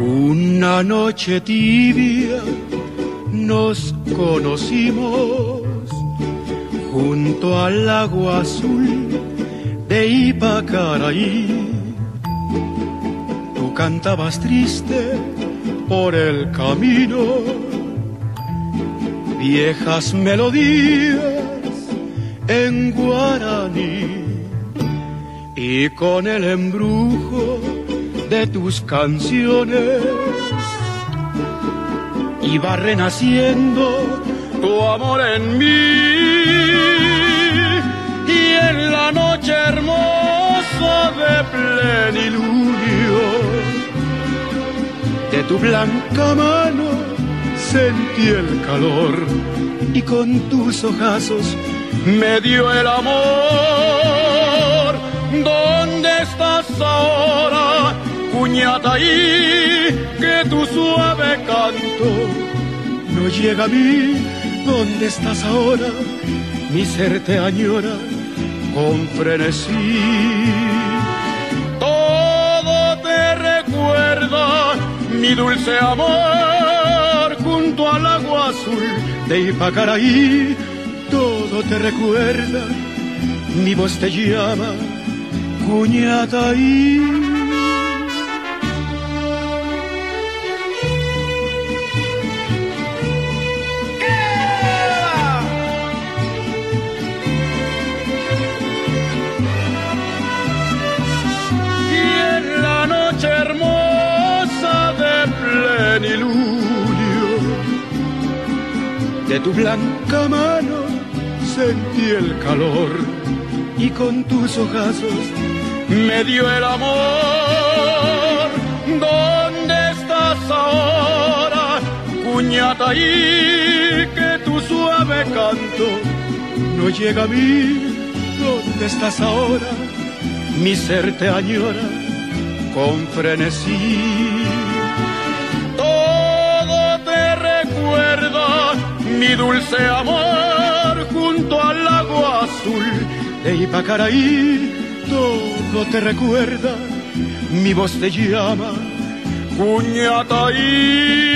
Una noche tibia nos conocimos junto al agua azul de Ipacaraí. Tú cantabas triste por el camino, viejas melodías en guaraní y con el embrujo de tus canciones. Iba renaciendo tu amor en mí. Y en la noche hermosa de plenilunio de tu blanca mano sentí el calor. Y con tus ojazos me dio el amor. ¿Dónde estás ahora, cuñataí? Que tu suave canto no llega a mí. ¿Dónde estás ahora? Mi ser te añora con frenesí. Todo te recuerda, mi dulce amor, junto al agua azul de Ipacaraí todo te recuerda, mi voz te llama, cuñata de tu blanca mano sentí el calor y con tus ojazos me dio el amor. ¿Dónde estás ahora, cuñata? Y que tu suave canto no llega a mí. ¿Dónde estás ahora? Mi ser te añora con frenesí. Todo te recuerda, mi dulce amor, junto al lago azul de Ipacaraí. Todo te recuerda, mi voz te llama, cuñataí.